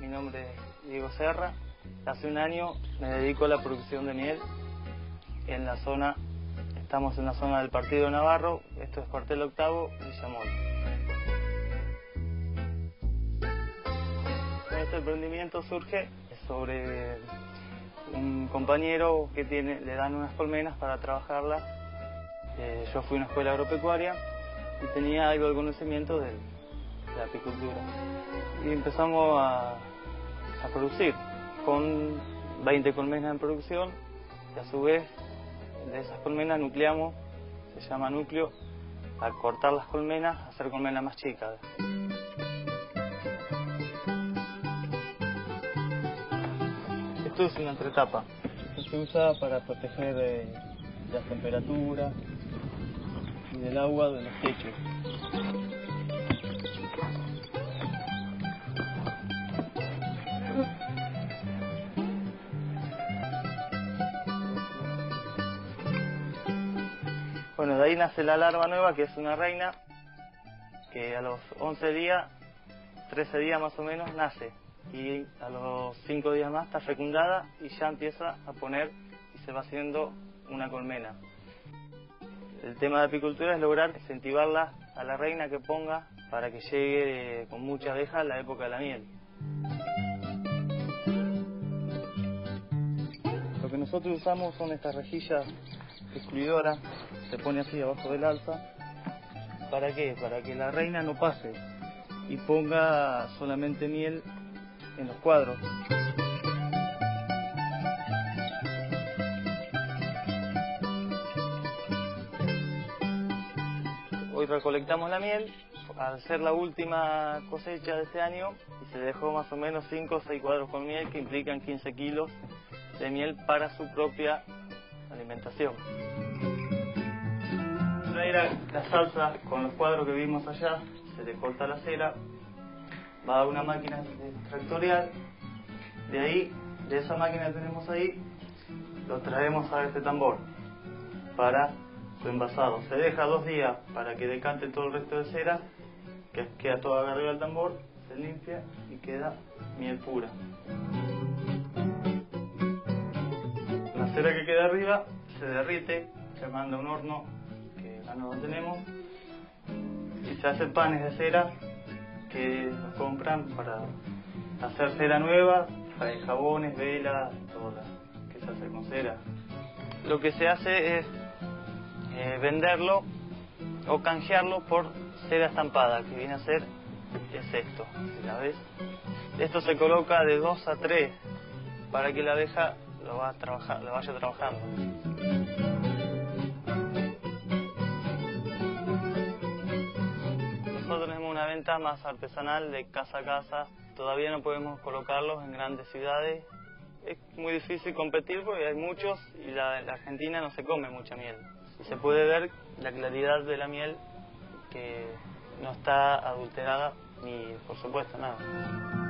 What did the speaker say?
Mi nombre es Diego Serra. Hace un año me dedico a la producción de miel en la zona, estamos en la zona del Partido Navarro, esto es cuartel octavo, Villamón. Este emprendimiento surge sobre un compañero que tiene, le dan unas colmenas para trabajarlas. Eh, yo fui a una escuela agropecuaria y tenía algo de conocimiento de, apicultura. Y empezamos a, a producir con 20 colmenas en producción y a su vez de esas colmenas nucleamos, se llama núcleo, al cortar las colmenas, hacer colmenas más chicas. Esto es una entretapa. Esto se usa para proteger de las temperaturas y del agua de los techos. Bueno, de ahí nace la larva nueva, que es una reina, que a los 11 días, 13 días más o menos, nace. Y a los 5 días más está fecundada y ya empieza a poner y se va haciendo una colmena. El tema de apicultura es lograr incentivarla a la reina que ponga para que llegue con mucha abeja la época de la miel. Lo que nosotros usamos son estas rejillas excluidoras se pone así abajo del alza. ¿Para qué? Para que la reina no pase y ponga solamente miel en los cuadros. Hoy recolectamos la miel, al ser la última cosecha de este año, y se dejó más o menos 5 o 6 cuadros con miel que implican 15 kilos de miel para su propia alimentación la salsa con los cuadros que vimos allá, se le corta la cera, va a una máquina tractorial, de ahí, de esa máquina que tenemos ahí, lo traemos a este tambor para su envasado. Se deja dos días para que decante todo el resto de cera, que queda todo arriba del tambor, se limpia y queda miel pura. La cera que queda arriba se derrite, se manda a un horno lo tenemos. Y se hacen panes de cera que los compran para hacer cera nueva, para jabones, velas, todo lo que se hace con cera. Lo que se hace es eh, venderlo o canjearlo por cera estampada, que viene a ser es esto, la ves. Esto se coloca de 2 a 3 para que la abeja lo, va a trabajar, lo vaya trabajando. Venta más artesanal de casa a casa. Todavía no podemos colocarlos en grandes ciudades. Es muy difícil competir porque hay muchos y la, la Argentina no se come mucha miel. Y se puede ver la claridad de la miel que no está adulterada ni por supuesto nada.